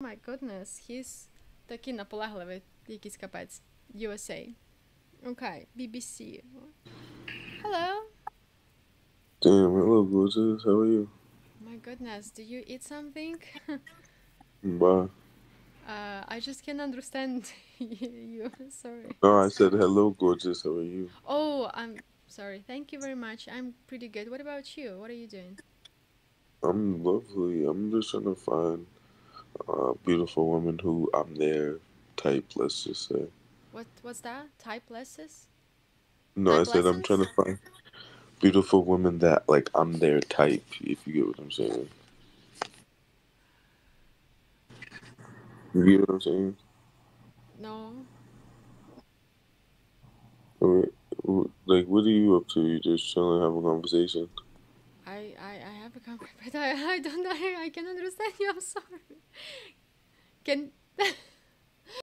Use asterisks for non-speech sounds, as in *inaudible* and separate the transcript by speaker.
Speaker 1: My goodness, he's такий наполегливий, якийсь капець. USA. Okay, BBC. Hello.
Speaker 2: Damn, hello, gorgeous. How are you?
Speaker 1: My goodness, do you eat something? *laughs*
Speaker 2: Bye.
Speaker 1: Uh, I just can't understand *laughs* you. Sorry.
Speaker 2: No, I said hello, gorgeous. How are you?
Speaker 1: Oh, I'm sorry. Thank you very much. I'm pretty good. What about you? What are you doing?
Speaker 2: I'm lovely. I'm just trying to find a beautiful woman who I'm their type. Let's just say.
Speaker 1: What What's that? Type lessons?
Speaker 2: No, I
Speaker 1: Type
Speaker 2: said I'm trying to find beautiful women that like I'm their type. If you get what I'm saying. You get what I'm saying?
Speaker 1: No.
Speaker 2: Like, what are you up to? You just chilling, have a conversation.
Speaker 1: I, I, I have a comment, but I, I don't I, I can understand you. I'm sorry. Can *laughs*